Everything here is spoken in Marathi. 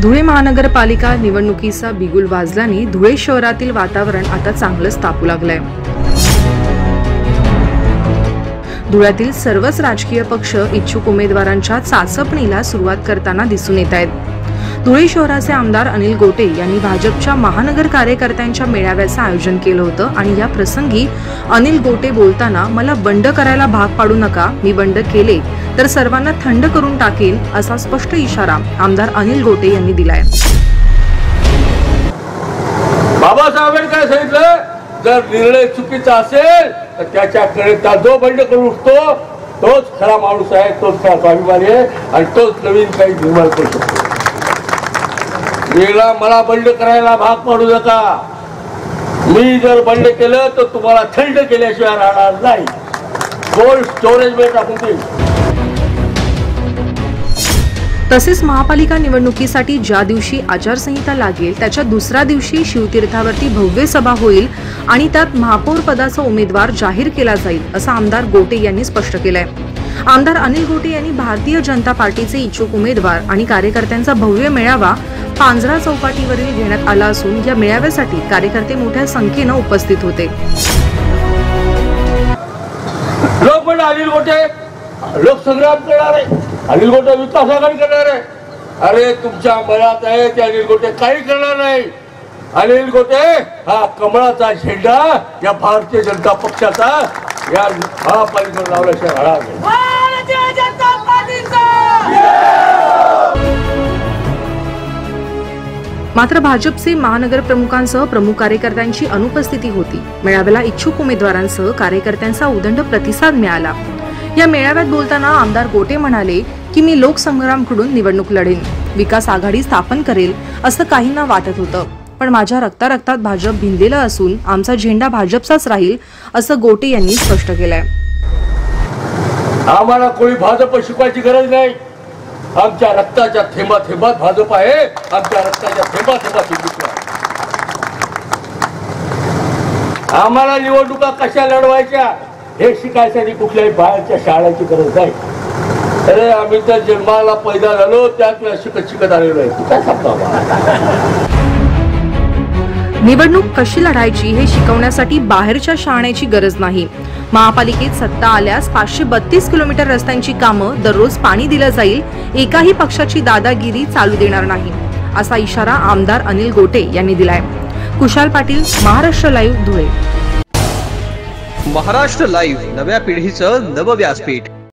धुळे महानगरपालिका निवडणुकीचा बिगुल वाजल्याने धुळे शहरातील वातावरण आता चांगलंच तापू लागलंय. धुळ्यातील सर्वच राजकीय पक्ष इच्छुक उमेदवारांच्या चाचपणीला सुरुवात करताना दिसून येत आहेत. धुळे शहराचे आमदार अनिल गोटे यांनी भाजपच्या महानगर कार्यकर्त्यांच्या मेळाव्याचं आयोजन केलं होतं आणि या प्रसंगी अनिल गोटे बोलताना मला बंड करायला भाग पाडू नका मी बंड केले तर सर्वांना थंड करून टाकेन असा स्पष्ट इशारा आमदार अनिल गोटे यांनी दिलाय. बाबासाहेबांनी काय सांगितलं जर निर्णय चुकीचा असेल तर त्याच्याकडे जो बंड करून उठतो तोच खरा माणूस आहे तोच खरा स्वाभिमानी आहे आणि तोच नवीन काही निर्माण करू शकतो. वेगळा मला बंड करायला भाग पाडू नका. मी जर बंड केलं तर तुम्हाला थंड केल्याशिवाय राहणार नाही. कोल्ड स्टोरेजमध्ये टाकून देईल. तसेच महापालिका निवडणुकीसाठी ज्या दिवशी आचारसंहिता लागेल त्याच्या दुसऱ्या दिवशी शिवतीर्थावरती भव्य सभा होईल आणि त्यात महापौर पदाचा उमेदवार जाहीर केला जाईल असं आमदार गोटे यांनी स्पष्ट केलंय. आमदार अनिल गोटे यांनी भारतीय जनता पार्टीचे इच्छुक उमेदवार आणि कार्यकर्त्यांचा भव्य मेळावा पांजरा चौपाटीवरील घेण्यात आला असून या मेळाव्यासाठी कार्यकर्ते मोठ्या संख्येनं उपस्थित होते. लोक अनिल गोटे लोकसंग्राम करणार आहे अनिल गोटे विकास आघाडी करणार आहे. अरे तुमच्या मनात आहे ते अनिल गोटे काही करणार नाही. अनिल गोटे हा कमळाचा झेंडा या भारतीय जनता पक्षाचा या महापालिकेवर लावल्याशिवाय राहणार नाही. मात्र भाजपचे महानगर प्रमुखांसह प्रमुख कार्यकर्त्यांची अनुपस्थिती होती. मेळाव्याला इच्छुक उमेदवारांसह कार्यकर्त्यांचा उदंड प्रतिसाद मिळाला. या मेळाव्यात बोलताना आमदार गोटे म्हणाले की मी लोकसंग्रामकडून निवडणूक लढेन. विकास आघाडी स्थापन करेल असं काहींना वाटत होतं. पण माझ्या रक्तारक्तात भाजप भिनलेलं असून आमचा झेंडा भाजपचाच राहील असं गोटे यांनी स्पष्ट केलंय. आम्हाला कोणी भाजप शिकवायची गरज नाही. आमच्या रक्ताच्या थेंबा थेंबात भाजप आहे. आमच्या रक्ताच्या थेंबा थेंबात हिंदुत्व आहे. आम्हाला निवडणुका कशा लढवायच्या हे शिकायसाठी कुठल्याही बाहेरच्या शाळेची गरज नाही. अरे आम्ही तर जन्माला पैदा झालो वेळेस शिकत शिकत आलेलो आहे. काय सांगतो निवडणूक कशी लढायची हे शिकवण्यासाठी बाहेरच्या शहाण्याची गरज नाही. महापालिकेत सत्ता आल्यास पाचशे बत्तीस किलोमीटर रस्त्यांची कामं दररोज पाणी दिलं जाईल एकाही पक्षाची दादागिरी चालू देणार नाही असा इशारा आमदार अनिल गोटे यांनी दिलाय. कुशाल पाटील महाराष्ट्र लाईव्ह धुळे. महाराष्ट्र लाईव्ह नव्या पिढीचं नवव्यासपीठ